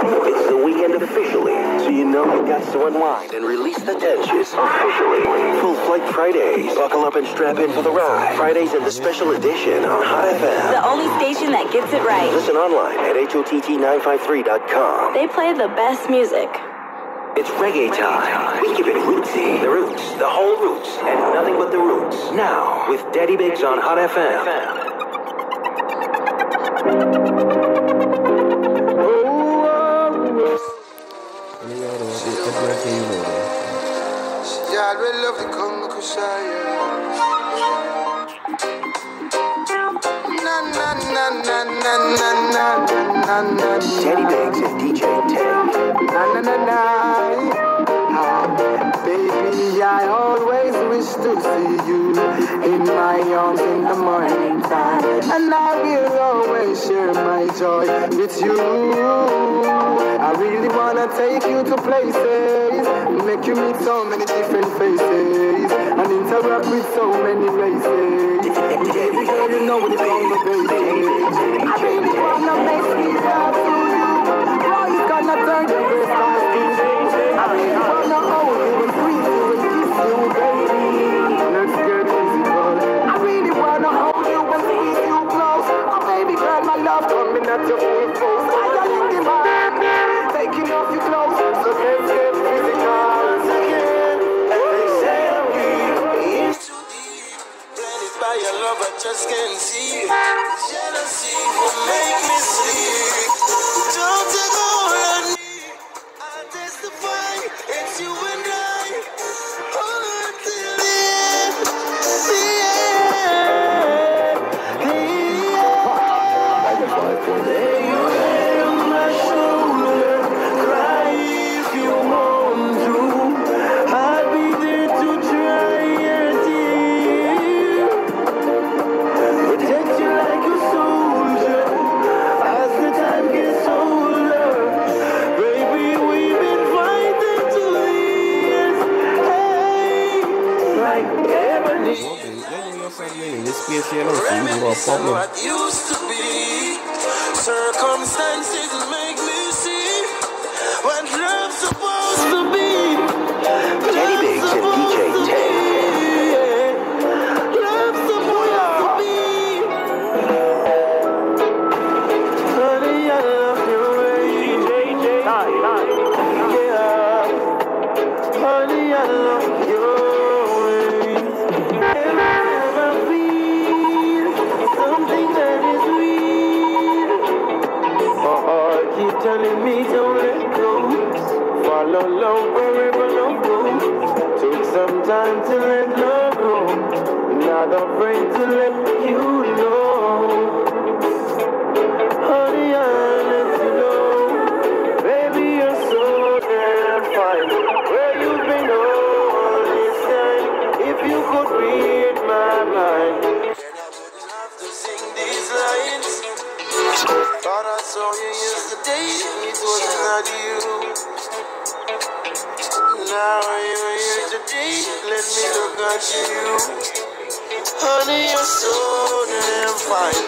It's the weekend officially, so you know you got to unwind and release the tensions officially. Full Flight Fridays. Buckle up and strap in for the ride. Fridays in the special edition on Hot FM. The only station that gets it right. Listen online at HOTT953.com. They play the best music. It's reggae time. We keep it rootsy. The roots, the whole roots, and nothing but the roots. Now, with Daddy Biggs on Hot FM. Yeah, I love the Congo Kushaya. Na na na na na Teddy Biggs and DJ Tank. na na na na. Ah, Baby, I always wish to see you in my arms in the morning time, and I will always share my joy with you. I really wanna take you to places, make you meet so many different faces, and interact with so many races. Baby girl, you know it's gonna be. I really wanna make sweet love to you. Boy, it's gonna turn best on I really wanna hold you and Jealousy will make me sleep. Don't take all like ebony. what used to be, circumstances make me see what love's supposed to be. Follow love wherever love goes. Took some time to let love go. Not afraid to let you know. Honey, I know. Baby, you're so damn fine. Where you been all this time? If you could read my mind. Thought I saw you yesterday, it you. Now you're here today, let me look at you. Honey, you're so damn fine.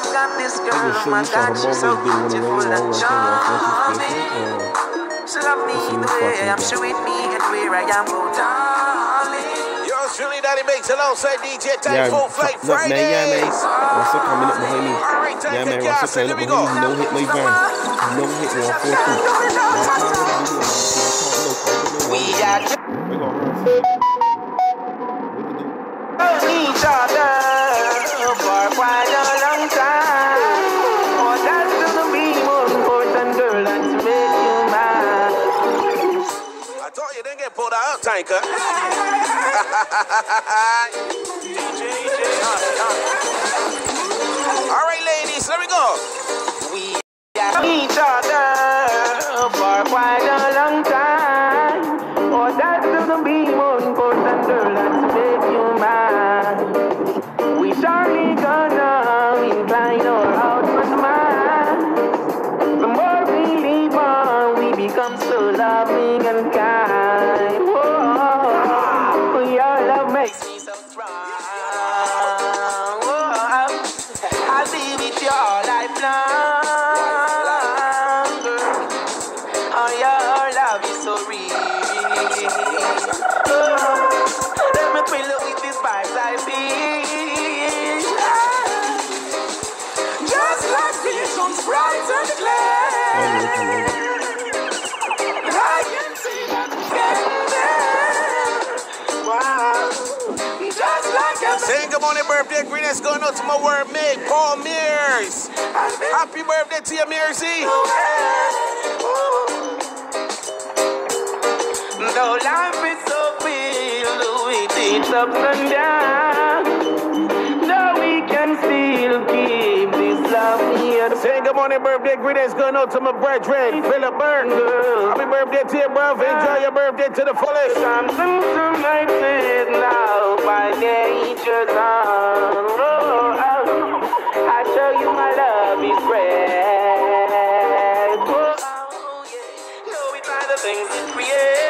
I've got this girl, Nigga, oh my you saw God, the she's so Bubbles did one of beautiful those and all charming. Uh, she love me Listen, the way I'm that. sure with me and where I am, oh darling. Yours truly, Daddy Bakes alongside DJ Yeah, Tank Full Flight look, man, yeah, man. Fridays. Russell coming up behind me. All right, Yeah, take man, it, Russell guys. coming Here up we behind me. No hit, my van. No hit, one, four, two. Tanker. All right, ladies, let me go. We got each other Your love is so real. Oh, let me with these vibes I feel. Just like visions bright and clear. Sing good morning, birthday. Greenness going out to my word, mate, Paul Mears. Happy birthday to you, Mearsy. Oh. Though life is so filled with its ups and downs, though we can still keep this love here. Saying good morning, birthday greetings going out to my brethren, Philip Burke. Happy birthday to you, bro. Enjoy your birthday to the fullest. Something to it now by nature's hand. Oh, oh, I show you my love is great. Oh, yeah. The things it creates.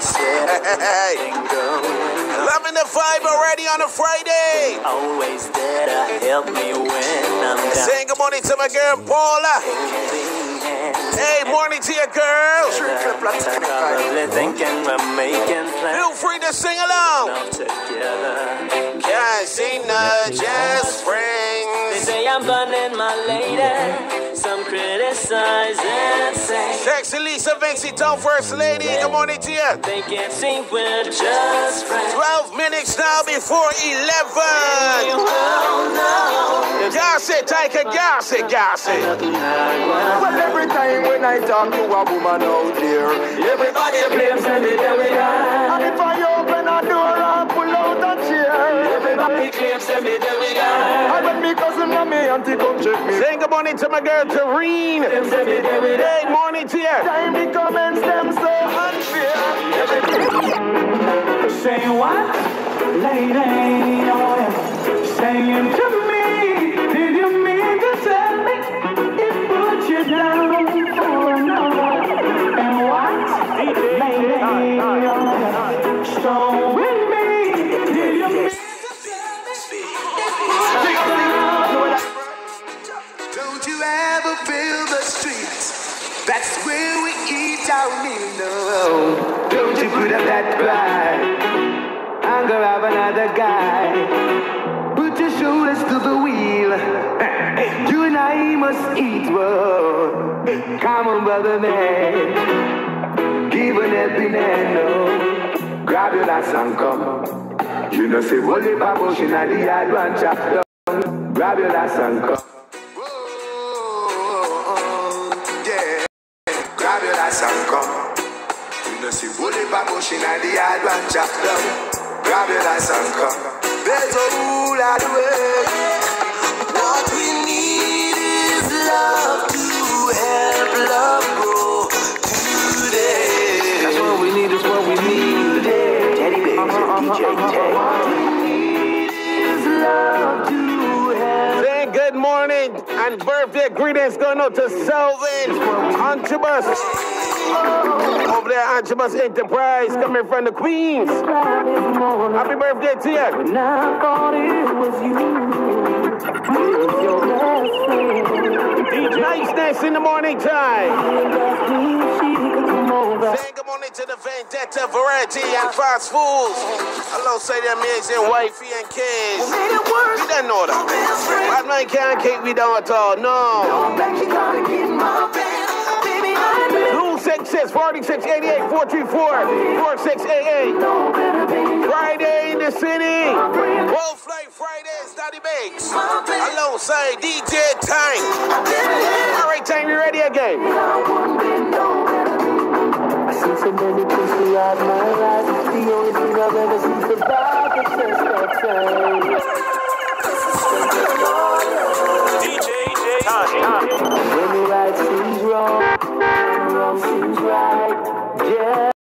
said Hey, going. loving the vibe already on a Friday. Always there to help me when I'm down. Saying good morning to my girl, Paula. Hey, morning to your girl. Probably thinking we're making plans Feel free to sing along. together. Casina just They say I'm burning my lady. Some criticize and say Sexy Lisa Vinci, Town First Lady. Good morning to you. they can't see we're just friends. 12 minutes now before 11. Oh Gossip, take a gossip, gossip. Well, every time when I talk to a woman out there, Everybody blames me, there we are. Everybody claims me, there we are. I bet me cousin and me auntie come check me. Saying good morning to my girl, Tareen. Claims me, there we are. Hey, morning to you. Time the comments them so unfair. Say what? Lady, oh yeah. Saying to me, don't you put up that pride gonna have another guy. Put your shoulders to the wheel. You and I must eat one. Come on, brother man. Give an helping hand, no. Grab your last and come. You know, say, Wole Babush in the yard, chapter. Grab your last and come. Wole Babush in the yard, one. Grab your last and come. There's a rule out the way. What we need is love to help love grow today. That's what we need, is what we need today. Teddy and uh-huh, uh-huh, DJ. Uh-huh, what we need is love to help. Saying good morning and birthday greetings going out to Selvin Antrobus. Over there, Antrobus Enterprise, coming from the Queens. Happy birthday to you. And I thought it was you. It was your best friend. Niceness in the morning time. Asked me if she could come over. Saying good morning to the Vendetta Variety and Fast Foods. Hello, say the amazing wifey and kids. We don't know that. Bad man can't keep we down at all. No. Rule 66 46 88 434 4688. Friday in the city. Full Flight Fridays, Daddy Bakes. Alongside DJ Tank. All right, Tank, you ready again?